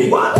me. What?